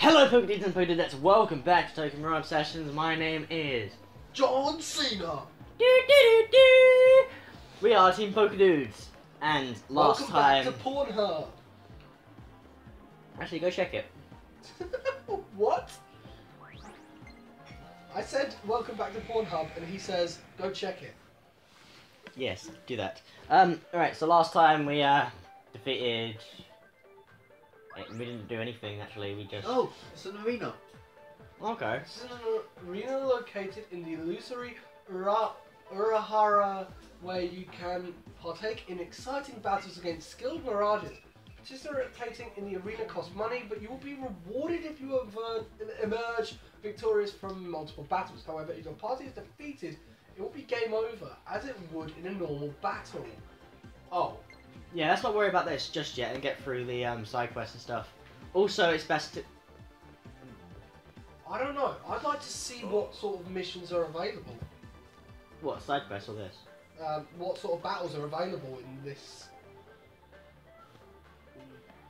Hello, Pokedeeds and Pokedets. Welcome back to Tokyo Mirage Sessions. My name is. John Cena. Do, do, do. We are Team Pokedudes. And last Welcome time. back to Pornhub. Actually, go check it. what? I said welcome back to Pornhub, and he says go check it. Yes, do that. Um, alright, so last time we, uh, defeated. We didn't do anything actually, we just. Oh, it's an arena. Okay. This is an arena located in the illusory Ura- Urahara, where you can partake in exciting battles against skilled mirages. Participating in the arena costs money, but you will be rewarded if you emerge victorious from multiple battles. However, if your party is defeated, it will be game over, as it would in a normal battle. Oh, Yeah, let's not worry about this just yet and get through the um, side quests and stuff. Also, it's best to. I don't know. I'd like to see what sort of missions are available. What, side quests or this? um, what sort of battles are available in this.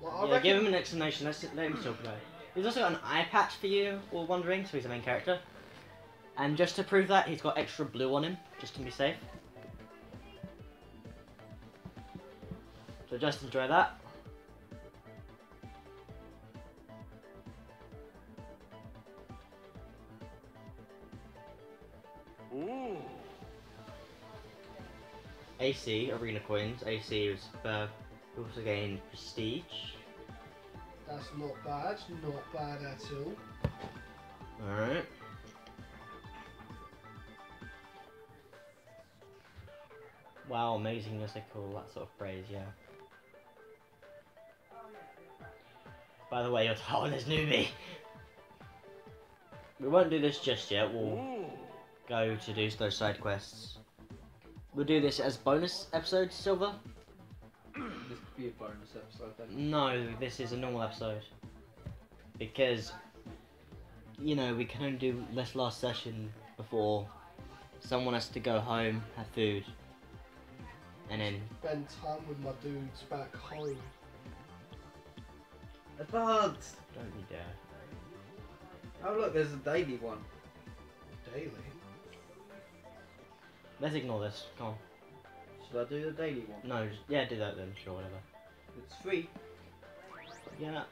Well, I yeah, reckon- give him an explanation. Let's let him talk about it. He's also got an eye patch for you, all wondering, so he's the main character. And just to prove that, he's got extra blue on him, just to be safe. So just enjoy that. Ooh. AC, Arena Coins. AC is for you also gain Prestige. That's not bad, not bad at all. Alright. Wow, amazing musical, that sort of praise, yeah. By the way, your title is newbie. We won't do this just yet, we'll go to do those side quests. We'll do this as bonus episode, Silver? This could be a bonus episode then. No, this is a normal episode. Because, you know, we can only do this last session before someone has to go home, have food, and then. Spend time with my dudes back home. Advanced! Don't you dare. Oh look, there's a daily one. Daily. Let's ignore this. Come on. Should I do the daily one? No, just, yeah, do that then. Sure, whatever. It's free. Yeah.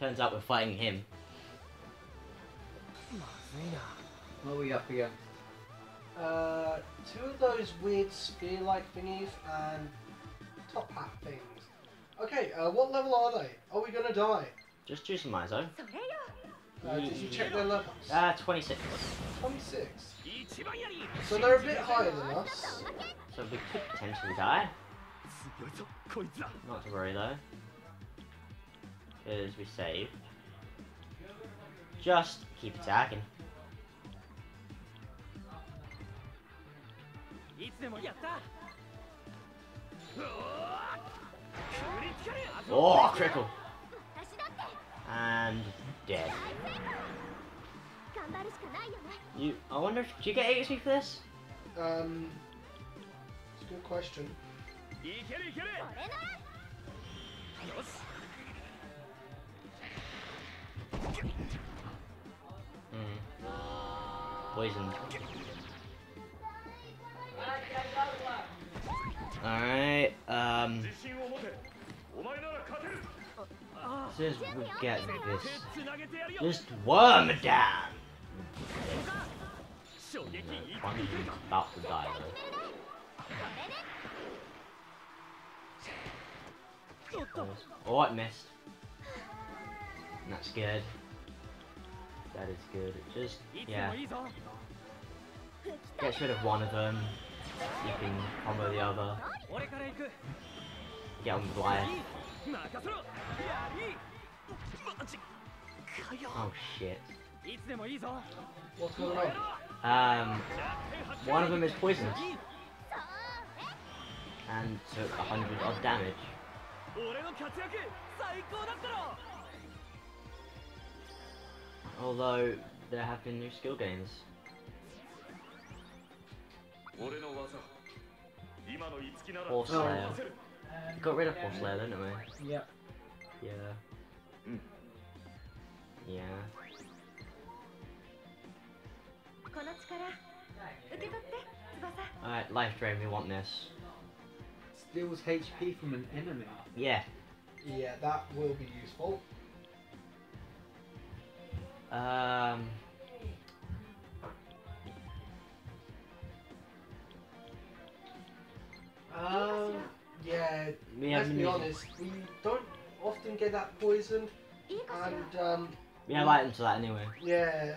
Turns out we're fighting him. What are we up against? Uh, two of those weird sphere-like thingies and top hat things. Okay, uh, what level are they? Are we gonna die? Just choose some Mizo. Uh, did you check their levels? Ah, 26. 26. So they're a bit higher than us. So we could potentially die. Not to worry though. Because we save. Just keep attacking. Oh, critical. And dead. You, I wonder if, do you get 8 HP for this? Um, it's a good question. Hmm. Poisoned. Alright, um, as we get this, just worm it down! Of about to die though. Oh, I missed. That's good. That is good. It just, yeah, gets rid of one of them. You can combo the other. Get on with life. Oh shit. Um, one of them is poisoned and took a hundred odd damage. Although there have been new skill gains. Horse Slayer. We got rid of Horse Slayer, didn't we? Yeah. Yeah. Mm. Yeah. Alright, Life Drain, we want this. Steals HP from an enemy. Yeah. Yeah, that will be useful. Um. let's be honest, we don't often get that poisoned, and um, we have items for that anyway. Yeah.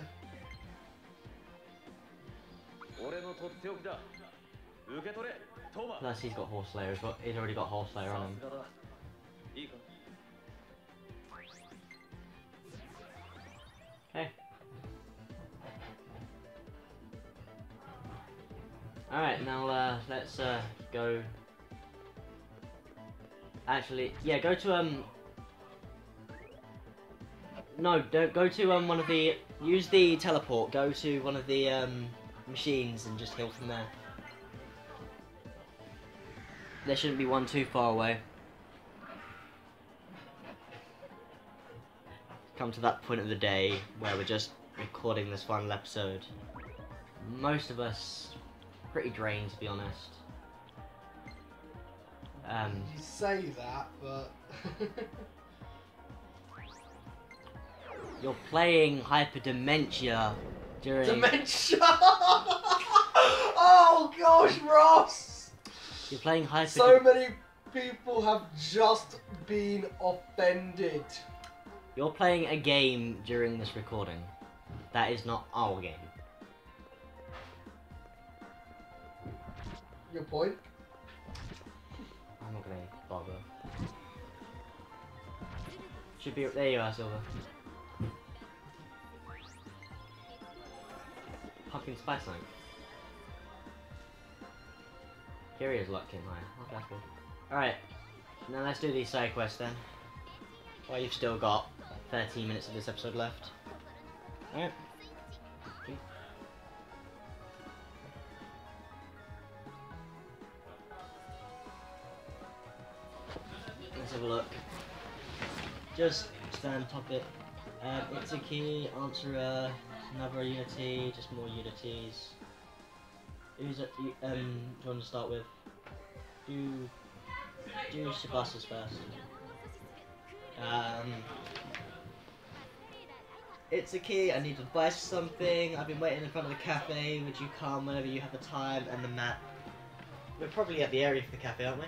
Plus he's got Horse Slayer, but he's already got Horse Slayer on him. Okay. Alright, now uh, let's uh, go Actually, yeah, go to um. No, don't go to um one of the. Use the teleport. Go to one of the um machines and just heal from there. There shouldn't be one too far away. Come to that point of the day where we're just recording this final episode. Most of us pretty drained, to be honest. Um, you say that, but you're playing Hyperdementia during. dementia. oh gosh, Ross! you're playing Hyper. So many people have just been offended. You're playing a game during this recording. That is not our game. Your point? I'm not gonna bother. Should be there. You are, Silver. Pumpkin spice night. Curious luck came high. Oh, that's good. Alright, now let's do these side quests then. Well, you've still got 13 minutes of this episode left. Alright. Just stand topic. Um, it's a key, answer uh, another unity, just more unities. Who's it? Um, do you want to start with? Do do Shabasas first. Um, it's a key. I need to buy something. I've been waiting in front of the cafe. Would you come whenever you have the time? And the map. We're probably at the area for the cafe, aren't we?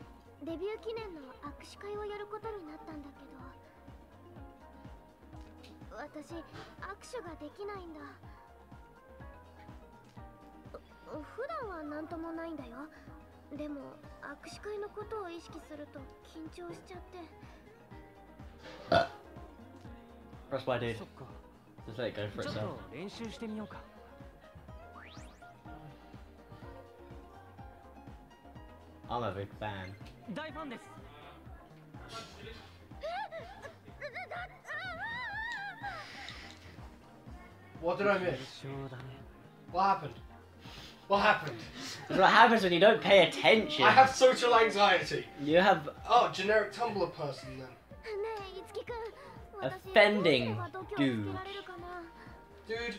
うした Ska-pa-pa-pa-da-da-pa-pam-pam-pam-bla-pa-pa. デビュー記念の握手会をやることになったんだけど私握手ができないんだ。う普段は何ともないんだよ。でも握手会のことを意識すると緊張しちゃって。Press Y, dude. Just let it go for ちょ I'm a big fan. What did I miss? What happened? What happened? That's what happens when you don't pay attention. I have social anxiety. You have. Oh, generic Tumblr person then. Offending dude. Dude,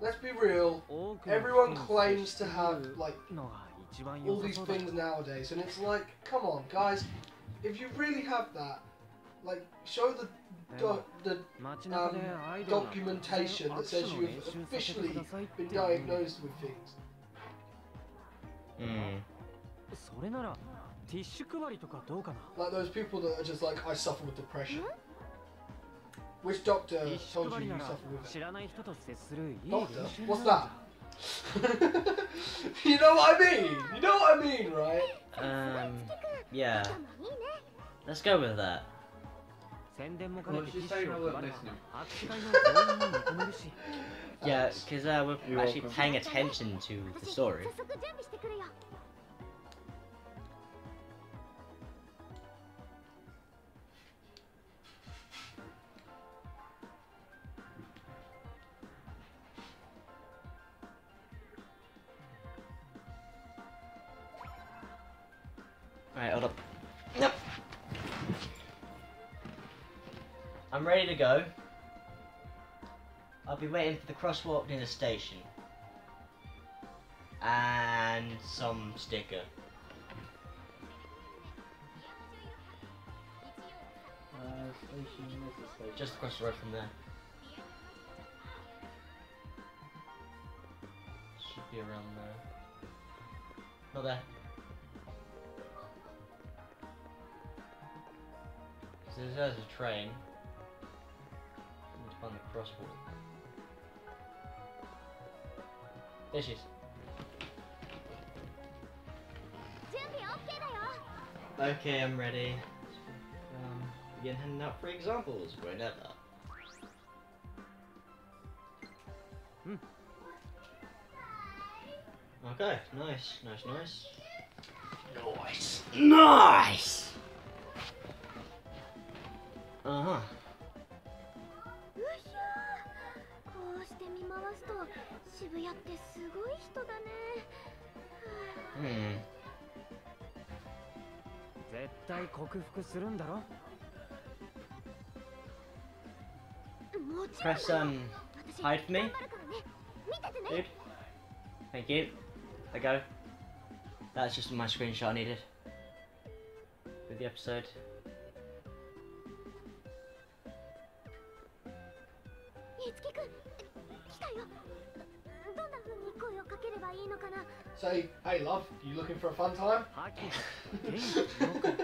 let's be real. Everyone claims to have, like, all these things nowadays, and it's like, come on, guys, if you really have that, like, show the do the um, documentation that says you have officially been diagnosed with things. Mm. Like those people that are just like, I suffer with depression. Which doctor told you you suffer with it? Doctor? What's that? you know what I mean? You know what I mean, right? Um, yeah. Let's go with that. Well, she's saying I wasn't listening. yeah, because uh, we're You're actually welcome. paying attention to the story. To go. I'll be waiting for the crosswalk near the station. And some sticker. Just across the road from there. Should be around there. Not there. there's, there's a train crossbow. There she is. Okay, I'm ready. Um, begin handing out free examples whenever. Hmm. Okay, nice, nice, nice. Nice! Nice! 克服するんだろもちろん Press だよ um 私 hide for me. 頑張るからね見ててね Dude. Thank you. There you go. That's just my screenshot I needed. For the episode. いつきくん来たよどんな風に声をかければいいのかな Say, hey love, you looking for a fun time?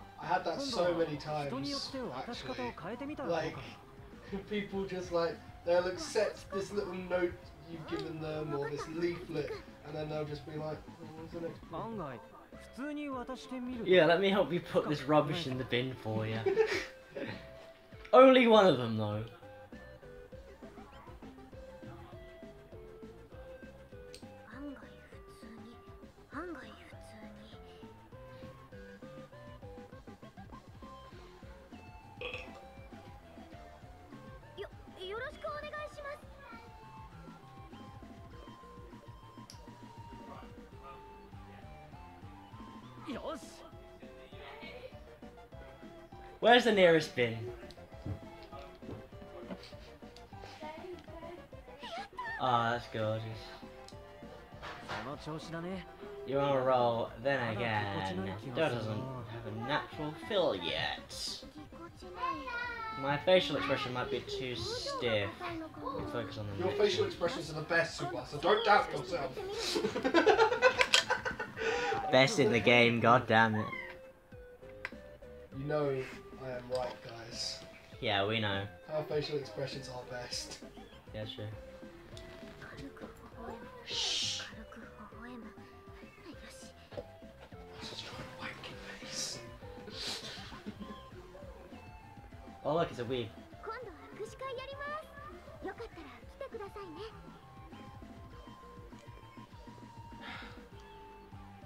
I had that so many times, actually. Like, people just like, they'll accept this little note you've given them or this leaflet, and then they'll just be like, oh, Yeah, let me help you put this rubbish in the bin for you. Only one of them, though. Where's the nearest bin? Ah, oh, that's gorgeous. You're on a roll, then again. that doesn't have a natural fill yet. My facial expression might be too stiff. We focus on the Your facial expressions are the best, Super, so don't doubt yourself. best in the game, god damn it. You know it. I am white, guys. Yeah, we know. Our facial expressions are best. Yeah, sure. Shh. Oh look, it's a weed.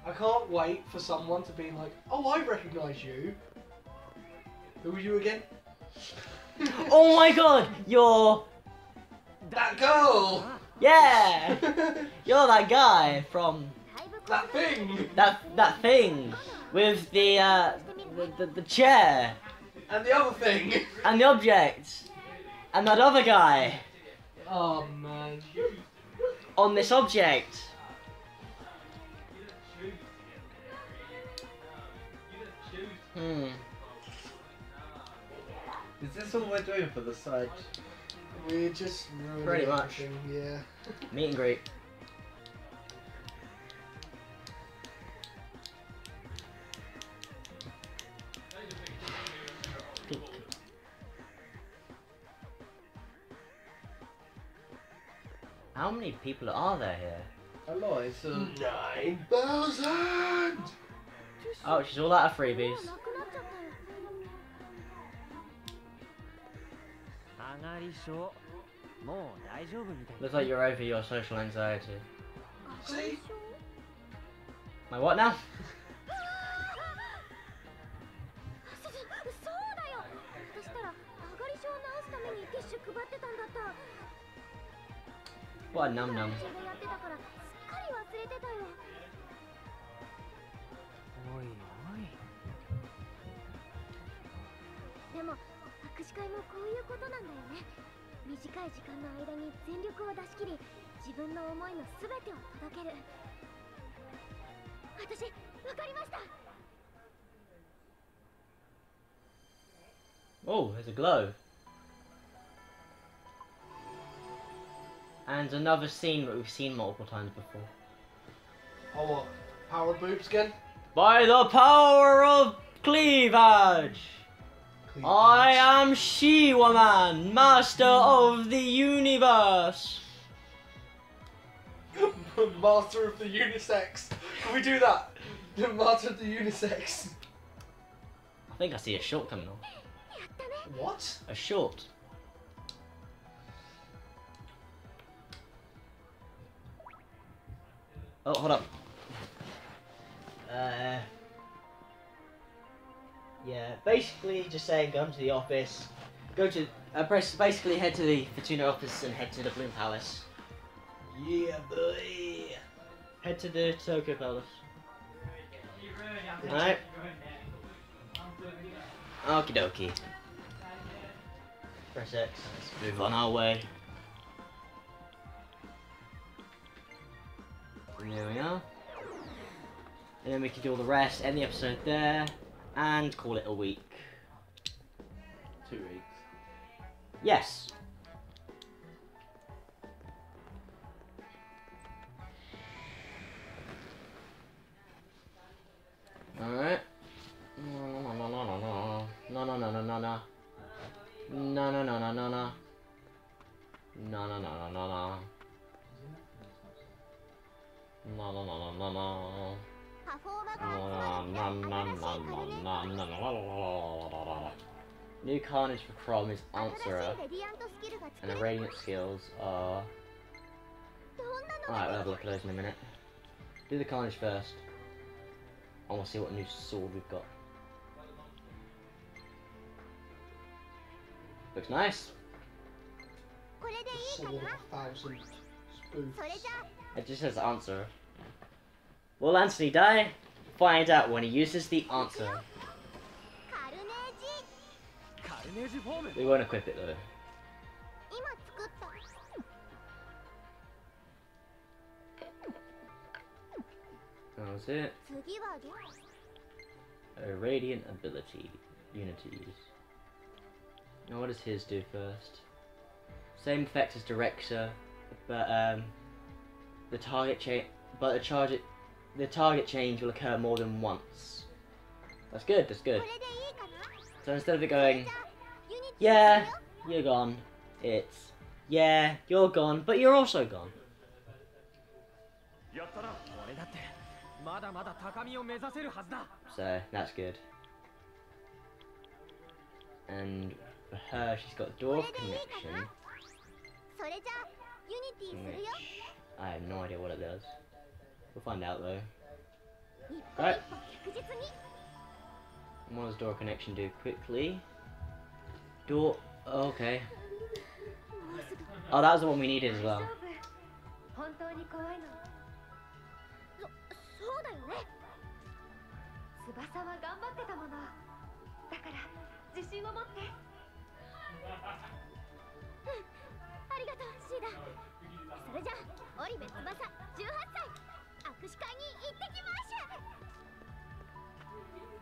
I can't wait for someone to be like, oh, I recognise you, who are you again? oh my god! You're... That girl! Yeah! You're that guy from... That thing! That that thing! With the, uh, the, the, the chair! And the other thing! And the object! And that other guy! Oh man. On this object! Hmm. Is this all we're doing for the side? We're just ruining Pretty much. Yeah. Meet and greet. How many people are there here? A lot. It's a. Nine thousand. Oh, she's all out of もう freebies. Looks like you're over your social anxiety. See? My what now? What a num num. おいおいでも会もこういうことなんだよね短い時間の間に全力を出し切り自分の思いの全てを届ける私わかりました Oh, there's a glow. And another scene that we've seen multiple times before. Oh what? Power of boobs again? By the power of cleavage, I am She-Woman, master of the universe. Master of the unisex. Can we do that? The master of the unisex. I think I see a short coming on. What? A short. Oh, hold up. Uh, yeah, basically just saying go to the office, go to, uh, press, basically head to the Fortuna office and head to the Bloom Palace. Yeah, boy. Head to the Tokyo Palace. Alright. Okie dokie. Press X. Let's move on our way. There we are. And then we can do all the rest, end the episode there, and call it a week. Two weeks. Yes. Carnage for Chrom is Answerer, and the Radiant skills are... Alright, we'll have a look at those in a minute. Do the Carnage first. I want to see what new sword we've got. Looks nice. It just says answer. Will Anthony die? Find out when he uses the answer. We won't equip it though. That was it. A radiant ability unit to use. Now what does his do first? Same effect as Director, but um, the target change, but the charge, it, the target change will occur more than once. That's good. That's good. So instead of it going yeah, you're gone. It's, yeah, you're gone, but you're also gone. So, that's good. And for her, she's got door Connection. Which I have no idea what it does. We'll find out though. Right. What does Door Connection do quickly? Do okay. Oh, that was the one we needed as well.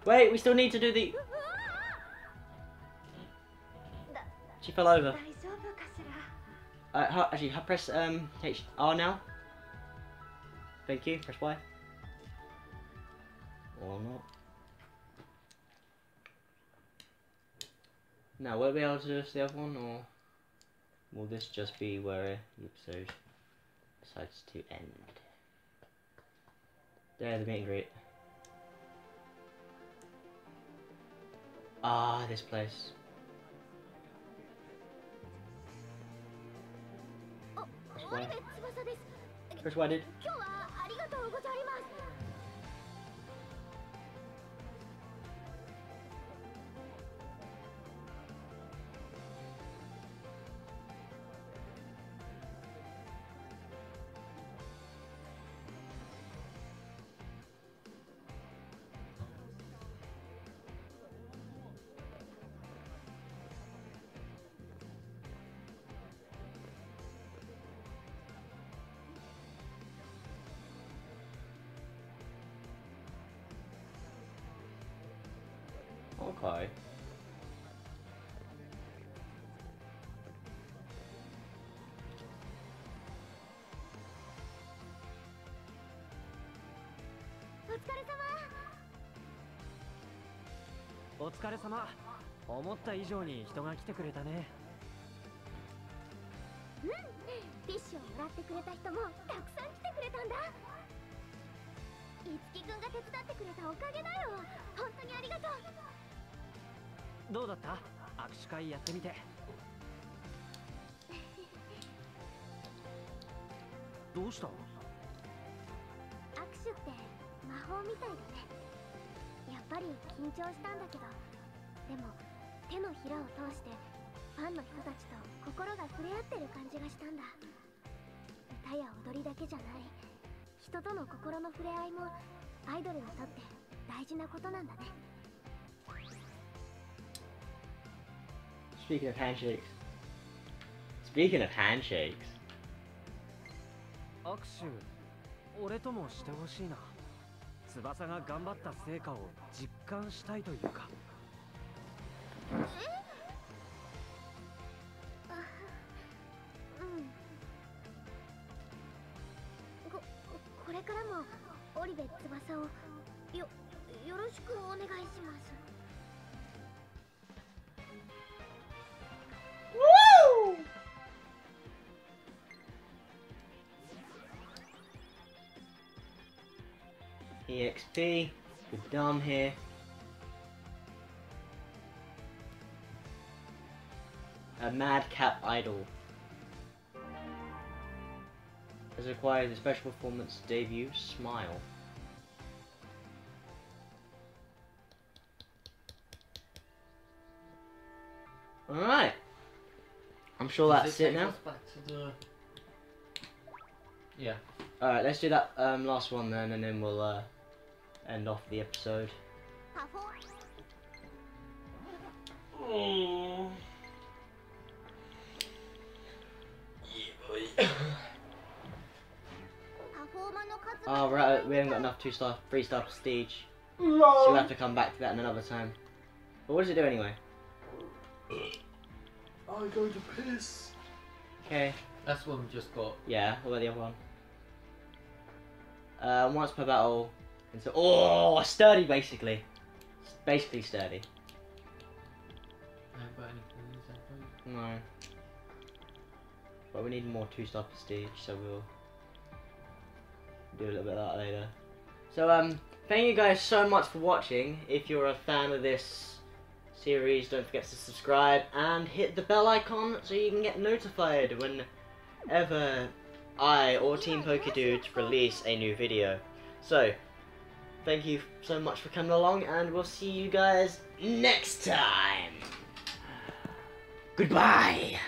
Wait, we still need to do the... She fell over. Uh, actually, press um, H R now. Thank you. Press Y. Or not. Now, will we be able to do the other one, or will this just be where the episode decides to end? There, the meet and greet. Ah, this place. why. Okay. お疲れ様お疲れ様思った以上に人が来てくれたね。うん。ティッシュをもらってくれた人もたくさん来てくれたんだ。いつきくんが手伝ってくれたおかげだよ。本当にありがとうどうだった？握手会やってみて。どうした？握手って魔法みたいだね。やっぱり緊張したんだけど。でも手のひらを通してファンの人たちと心が触れ合ってる感じがしたんだ。歌や踊りだけじゃない。人との心の触れ合いもアイドルにとって大事なことなんだね Speaking of handshakes. Speaking of handshakes. 握手俺ともしてほしいな。翼が頑張った成果を実感したいというか。うん。ここれからも織部翼をよよろしくお願いします EXP. Good dumb here. A madcap idol. Has acquired a special performance debut, Smile. Alright. I'm sure Does that's it it now. The... Yeah. Alright, let's do that um, last one then, and then we'll uh, end off the episode. Mm. Right, we haven't got enough two-star, three-star prestige. No. So we'll have to come back to that in another time. But what does it do anyway? I go to piss. Okay. That's one we just got. Yeah, what about the other one? Uh, once per battle, and so, oh, sturdy basically. Basically sturdy. I haven't got anything in this episode. No. But we need more two star prestige, so we'll do a little bit of that later. So um, thank you guys so much for watching. If you're a fan of this series, don't forget to subscribe and hit the bell icon so you can get notified whenever I or Team Pokedude release a new video. So, thank you so much for coming along, and we'll see you guys next time. Goodbye.